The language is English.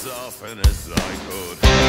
as often as I could.